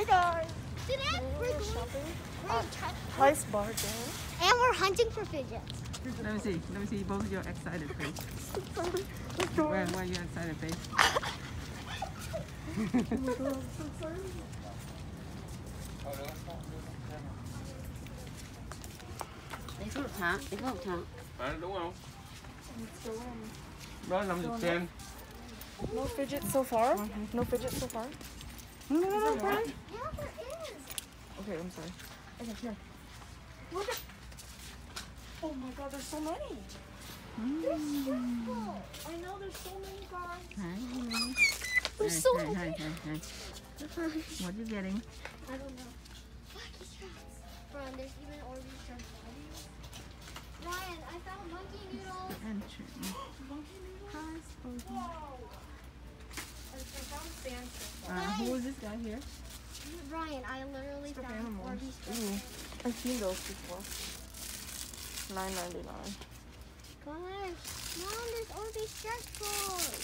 Hey guys. Today we're going shopping. we're Uh, Price bargain. and we're hunting for fidgets. Let me see. Let me see both of your excited face. Let's go. Where, where are your excited face? Đi phút một tháng, đi phút một tháng. Bạn đúng không? Let's go in. Đó 50 cent. No fidget so far. No fidget so far. No, no, no, no. Yeah, there is. Okay, I'm sorry. Okay, here. Look at. Oh my God, there's so many. There's hmm. circle. I know there's so many guys. Hi. There's Hi, so hi, many. hi, hi, hi. What are you getting? I don't know. Lucky. Ryan, there's even Orbeez. Ryan, I found monkey noodles. Entry. I found sand Uh, who is this guy here? Ryan, I literally Stuffed found animals. Orbeez straps. Ooh, I've seen those before. Nine ninety nine. Gosh, Mom, there's Orbeez stretch balls.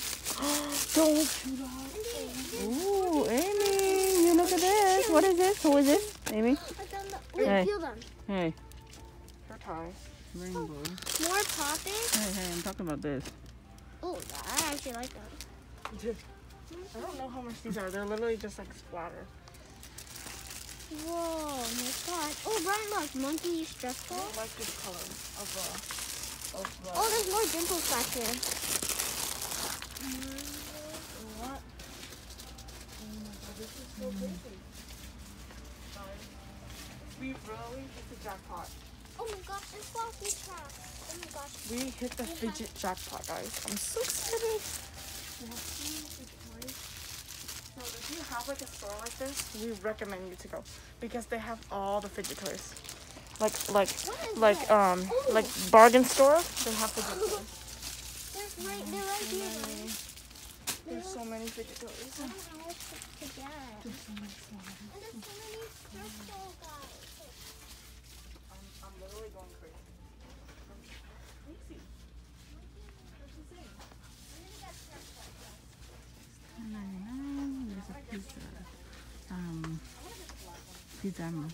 Don't do that. And they, they, Ooh, Amy, you look at this. What is this? Who is this? Amy? I found the. Wait, Hey. peel them. Hey, Her tie. rainbow. More popping. Hey, hey, I'm talking about this. Oh, I actually like them. I don't know how much these are. They're literally just like splatter. Whoa, my gosh. Oh, Brian, look, monkey stress I ball. don't like this color of uh of uh, Oh, there's more dimples back here. what? Oh my god, this is so crazy. Guys, We really hit the jackpot. Oh my gosh, there's floppy traps. Oh my gosh. We hit the fidget jackpot, guys. I'm so excited. If you have like a store like this, we recommend you to go because they have all the fidget toys. Like like like that? um Ooh. like bargain store, they have fidget toys. There's right, they're right here. There's so many fidget toys. I don't know what to get. There's so many see them.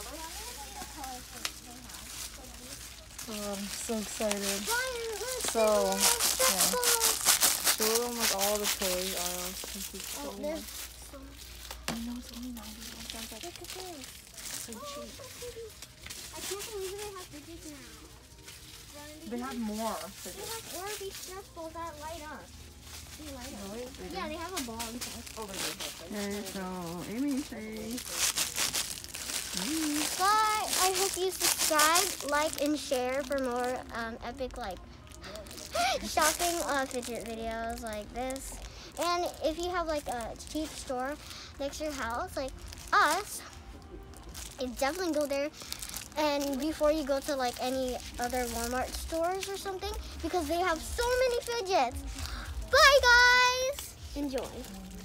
Oh, I'm so excited. So, yeah. Show them like all the toy aisles. Oh, there's some. I know it's only 99 cents. Look at this. Oh, so cheap. I can't believe they have fidgets now. They have more. They have stress balls that light up. They light up. Really? They do? Yeah, they have a ball inside. Oh, they do. Okay. Okay, so Amy say. Bye. I hope you subscribe, like, and share for more um, epic like shopping uh, fidget videos like this. And if you have like a cheap store next to your house, like us, definitely go there. And before you go to like any other Walmart stores or something, because they have so many fidgets. Bye, guys. Enjoy.